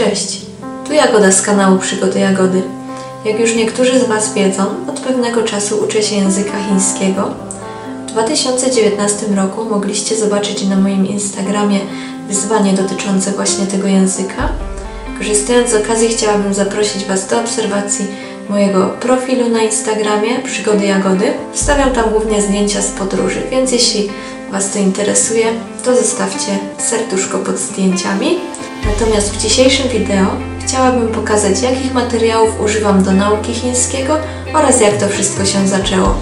Cześć, tu Jagoda z kanału Przygody Jagody. Jak już niektórzy z Was wiedzą, od pewnego czasu uczę się języka chińskiego. W 2019 roku mogliście zobaczyć na moim Instagramie wyzwanie dotyczące właśnie tego języka. Korzystając z okazji chciałabym zaprosić Was do obserwacji mojego profilu na Instagramie Przygody Jagody. Wstawiam tam głównie zdjęcia z podróży, więc jeśli Was to interesuje, to zostawcie serduszko pod zdjęciami. Natomiast w dzisiejszym wideo chciałabym pokazać, jakich materiałów używam do nauki chińskiego oraz jak to wszystko się zaczęło.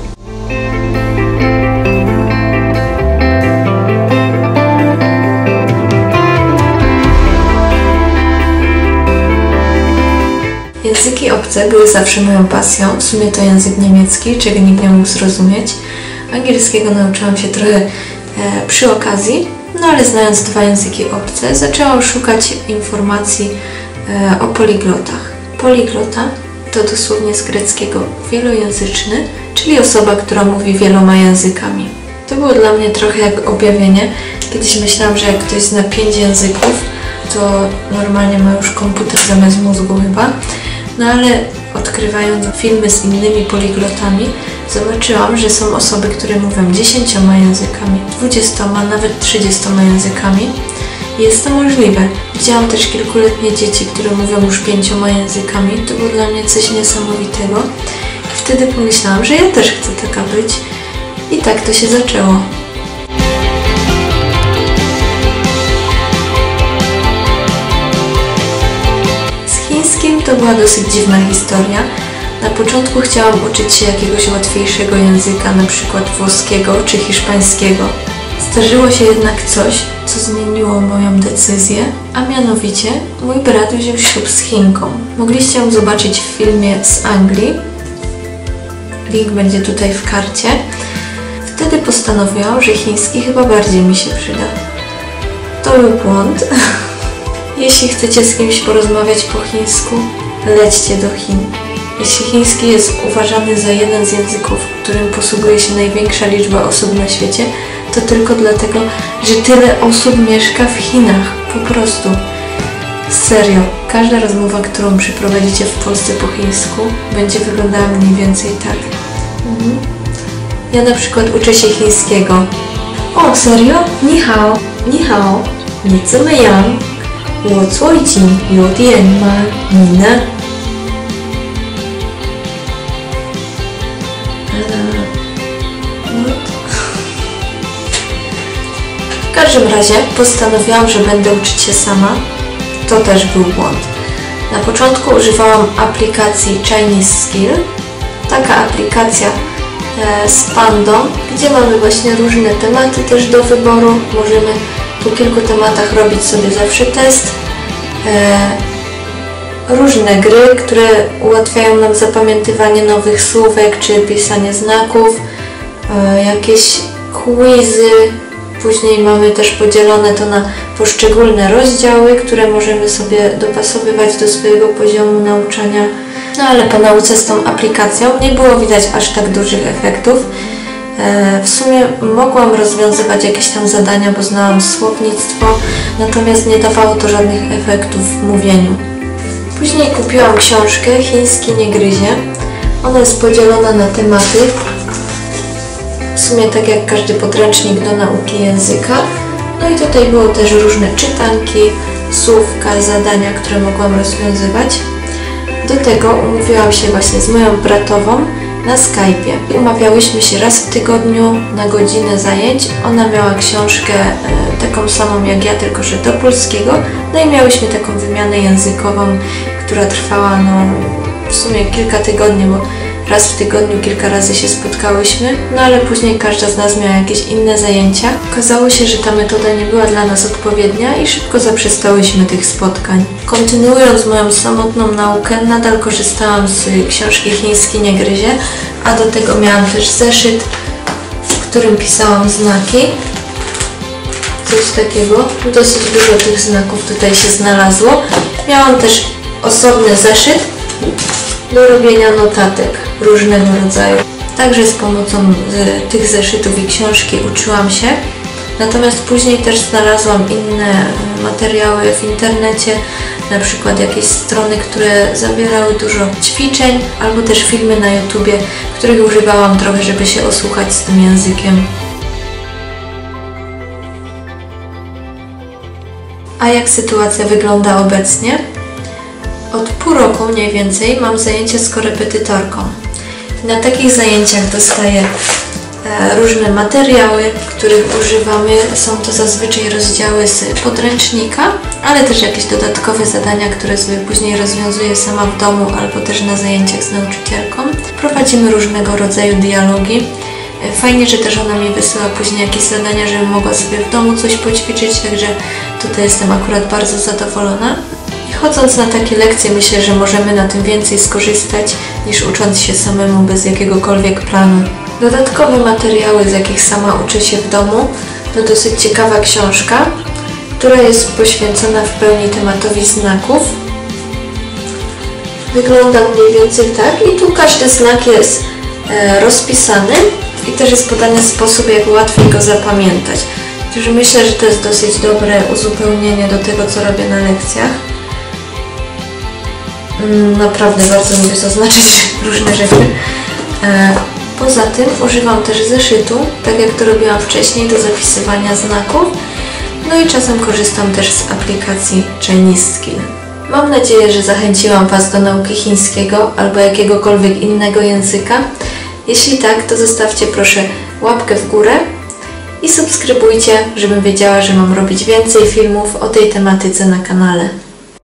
Języki obce były zawsze moją pasją. W sumie to język niemiecki, czego nikt nie mógł zrozumieć. Angielskiego nauczyłam się trochę e, przy okazji, no ale znając dwa języki obce, zaczęłam szukać informacji e, o poliglotach. Poliglota to dosłownie z greckiego wielojęzyczny, czyli osoba, która mówi wieloma językami. To było dla mnie trochę jak objawienie. Kiedyś myślałam, że jak ktoś zna pięć języków, to normalnie ma już komputer zamiast mózgu chyba. No ale odkrywając filmy z innymi poliglotami, zobaczyłam, że są osoby, które mówią dziesięcioma językami, dwudziestoma, nawet trzydziestoma językami. I jest to możliwe. Widziałam też kilkuletnie dzieci, które mówią już pięcioma językami. To było dla mnie coś niesamowitego. I wtedy pomyślałam, że ja też chcę taka być. I tak to się zaczęło. Z chińskim to była dosyć dziwna historia. Na początku chciałam uczyć się jakiegoś łatwiejszego języka, przykład włoskiego czy hiszpańskiego. Zdarzyło się jednak coś, co zmieniło moją decyzję, a mianowicie mój brat wziął ślub z Chinką. Mogliście ją zobaczyć w filmie z Anglii. Link będzie tutaj w karcie. Wtedy postanowiłam, że chiński chyba bardziej mi się przyda. To był błąd. Jeśli chcecie z kimś porozmawiać po chińsku, lećcie do Chin. Jeśli chiński jest uważany za jeden z języków, którym posługuje się największa liczba osób na świecie, to tylko dlatego, że tyle osób mieszka w Chinach. Po prostu. Serio, każda rozmowa, którą przeprowadzicie w Polsce po chińsku, będzie wyglądała mniej więcej tak. Mhm. Ja na przykład uczę się chińskiego. O, serio? Ni hao, ni hao, ni zimyang, wo cui jin yu dian ma, ni ne? Każdym razie postanowiłam, że będę uczyć się sama. To też był błąd. Na początku używałam aplikacji Chinese Skill. Taka aplikacja e, z Pandą, gdzie mamy właśnie różne tematy też do wyboru. Możemy po kilku tematach robić sobie zawsze test. E, różne gry, które ułatwiają nam zapamiętywanie nowych słówek czy pisanie znaków, e, jakieś quizy. Później mamy też podzielone to na poszczególne rozdziały, które możemy sobie dopasowywać do swojego poziomu nauczania. No ale po nauce z tą aplikacją nie było widać aż tak dużych efektów. E, w sumie mogłam rozwiązywać jakieś tam zadania, bo znałam słownictwo, natomiast nie dawało to żadnych efektów w mówieniu. Później kupiłam książkę Chiński nie gryzie. Ona jest podzielona na tematy. W sumie tak jak każdy podręcznik do nauki języka. No i tutaj było też różne czytanki, słówka, zadania, które mogłam rozwiązywać. Do tego umówiłam się właśnie z moją bratową na Skype'ie. Umawiałyśmy się raz w tygodniu na godzinę zajęć. Ona miała książkę e, taką samą jak ja, tylko że do polskiego. No i miałyśmy taką wymianę językową, która trwała no, w sumie kilka tygodni, bo raz w tygodniu kilka razy się spotkałyśmy, no ale później każda z nas miała jakieś inne zajęcia. Okazało się, że ta metoda nie była dla nas odpowiednia i szybko zaprzestałyśmy tych spotkań. Kontynuując moją samotną naukę, nadal korzystałam z książki Chiński nie gryzie, a do tego miałam też zeszyt, w którym pisałam znaki. Coś takiego. Dosyć dużo tych znaków tutaj się znalazło. Miałam też osobny zeszyt do robienia notatek różnego rodzaju. Także z pomocą z tych zeszytów i książki uczyłam się. Natomiast później też znalazłam inne materiały w internecie, na przykład jakieś strony, które zawierały dużo ćwiczeń, albo też filmy na YouTubie, których używałam trochę, żeby się osłuchać z tym językiem. A jak sytuacja wygląda obecnie? Od pół roku mniej więcej mam zajęcia z korepetytorką. Na takich zajęciach dostaję e, różne materiały, których używamy. Są to zazwyczaj rozdziały z podręcznika, ale też jakieś dodatkowe zadania, które sobie później rozwiązuję sama w domu albo też na zajęciach z nauczycielką. Prowadzimy różnego rodzaju dialogi. E, Fajnie, że też ona mi wysyła później jakieś zadania, żebym mogła sobie w domu coś poćwiczyć, także tutaj jestem akurat bardzo zadowolona. Chodząc na takie lekcje, myślę, że możemy na tym więcej skorzystać niż ucząc się samemu bez jakiegokolwiek planu. Dodatkowe materiały, z jakich sama uczę się w domu, to dosyć ciekawa książka, która jest poświęcona w pełni tematowi znaków. Wygląda mniej więcej tak i tu każdy znak jest e, rozpisany i też jest podany sposób, jak łatwiej go zapamiętać. Także myślę, że to jest dosyć dobre uzupełnienie do tego, co robię na lekcjach. Mm, Naprawdę bardzo lubię zaznaczyć różne rzeczy. E, Poza tym używam też zeszytu, tak jak to robiłam wcześniej, do zapisywania znaków. No i czasem korzystam też z aplikacji Chinese Skill. Mam nadzieję, że zachęciłam Was do nauki chińskiego albo jakiegokolwiek innego języka. Jeśli tak, to zostawcie proszę łapkę w górę i subskrybujcie, żebym wiedziała, że mam robić więcej filmów o tej tematyce na kanale.